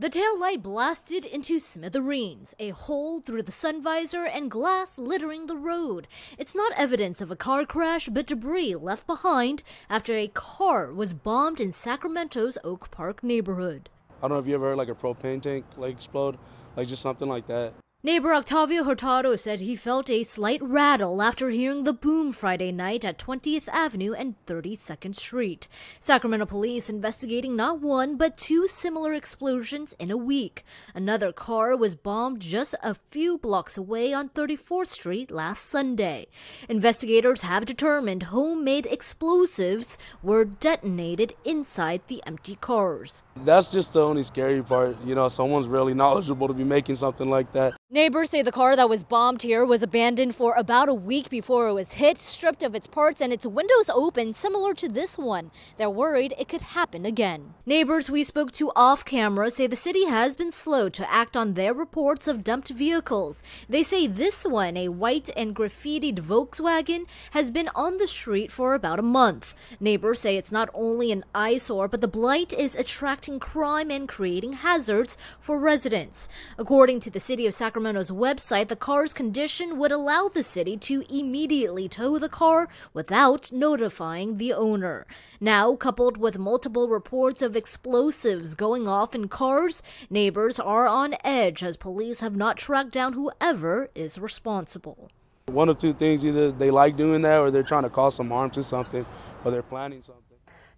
The tail light blasted into smithereens, a hole through the sun visor and glass littering the road. It's not evidence of a car crash, but debris left behind after a car was bombed in Sacramento's Oak Park neighborhood. I don't know if you ever heard like a propane tank like explode, like just something like that. Neighbor Octavio Hurtado said he felt a slight rattle after hearing the boom Friday night at 20th Avenue and 32nd Street. Sacramento police investigating not one but two similar explosions in a week. Another car was bombed just a few blocks away on 34th Street last Sunday. Investigators have determined homemade explosives were detonated inside the empty cars. That's just the only scary part. You know, someone's really knowledgeable to be making something like that. Neighbors say the car that was bombed here was abandoned for about a week before it was hit, stripped of its parts, and its windows open, similar to this one. They're worried it could happen again. Neighbors we spoke to off camera say the city has been slow to act on their reports of dumped vehicles. They say this one, a white and graffitied Volkswagen, has been on the street for about a month. Neighbors say it's not only an eyesore, but the blight is attracting crime and creating hazards for residents. According to the city of Sacramento, Sacramento's website, the car's condition would allow the city to immediately tow the car without notifying the owner. Now, coupled with multiple reports of explosives going off in cars, neighbors are on edge as police have not tracked down whoever is responsible. One of two things either they like doing that or they're trying to cause some harm to something or they're planning something.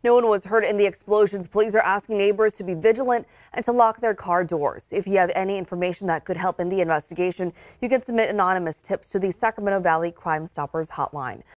No one was hurt in the explosions. Police are asking neighbors to be vigilant and to lock their car doors. If you have any information that could help in the investigation, you can submit anonymous tips to the Sacramento Valley Crime Stoppers hotline.